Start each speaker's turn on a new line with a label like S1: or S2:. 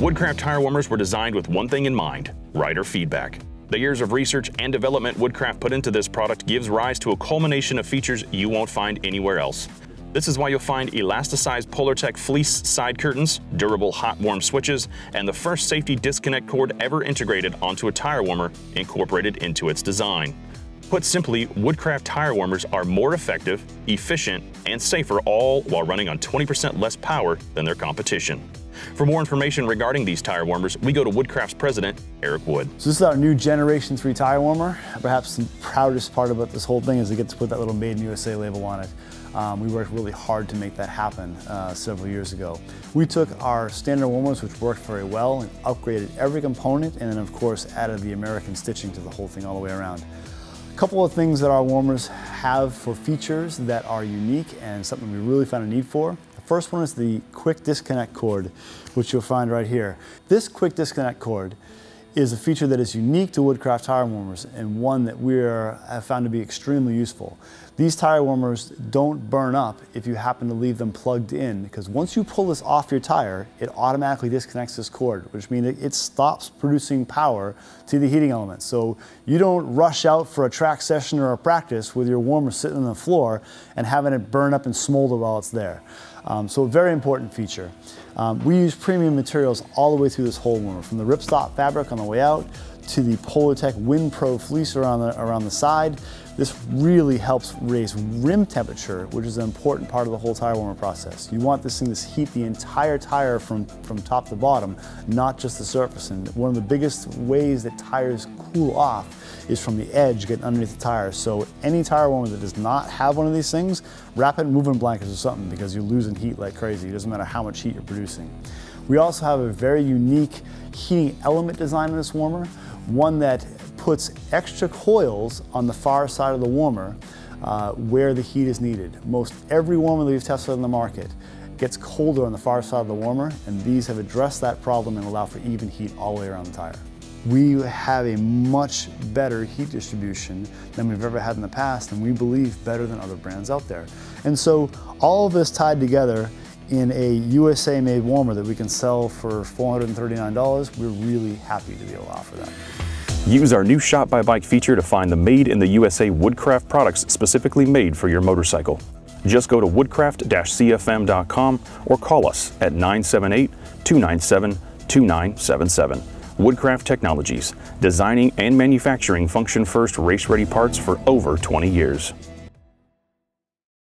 S1: Woodcraft tire warmers were designed with one thing in mind, rider feedback. The years of research and development Woodcraft put into this product gives rise to a culmination of features you won't find anywhere else. This is why you'll find elasticized Polartec fleece side curtains, durable hot warm switches, and the first safety disconnect cord ever integrated onto a tire warmer incorporated into its design. Put simply, Woodcraft tire warmers are more effective, efficient, and safer all while running on 20% less power than their competition. For more information regarding these tire warmers, we go to Woodcraft's president, Eric Wood.
S2: So this is our new Generation 3 tire warmer. Perhaps the proudest part about this whole thing is to get to put that little Made in USA label on it. Um, we worked really hard to make that happen uh, several years ago. We took our standard warmers, which worked very well, and upgraded every component, and then of course added the American stitching to the whole thing all the way around. Couple of things that our warmers have for features that are unique and something we really found a need for. The first one is the quick disconnect cord, which you'll find right here. This quick disconnect cord is a feature that is unique to Woodcraft tire warmers and one that we have found to be extremely useful. These tire warmers don't burn up if you happen to leave them plugged in because once you pull this off your tire, it automatically disconnects this cord, which means it stops producing power to the heating element. So you don't rush out for a track session or a practice with your warmer sitting on the floor and having it burn up and smolder while it's there. Um, so a very important feature. Um, we use premium materials all the way through this whole warmer, from the ripstop fabric on the way out to the Polartec WindPro fleece around the, around the side. This really helps raise rim temperature, which is an important part of the whole tire warmer process. You want this thing to heat the entire tire from, from top to bottom, not just the surface. And one of the biggest ways that tires cool off is from the edge getting underneath the tire. So any tire warmer that does not have one of these things, wrap it in moving blankets or something because you're losing heat like crazy. It doesn't matter how much heat you're producing. We also have a very unique heating element design in this warmer, one that puts extra coils on the far side of the warmer uh, where the heat is needed. Most every warmer that we've tested on the market gets colder on the far side of the warmer, and these have addressed that problem and allow for even heat all the way around the tire. We have a much better heat distribution than we've ever had in the past, and we believe better than other brands out there. And so all of this tied together in a USA made warmer that we can sell for $439, we're really happy to be able to offer that.
S1: Use our new Shop by Bike feature to find the made in the USA Woodcraft products specifically made for your motorcycle. Just go to woodcraft-cfm.com or call us at 978-297-2977. Woodcraft Technologies, designing and manufacturing function-first race-ready parts for over 20 years.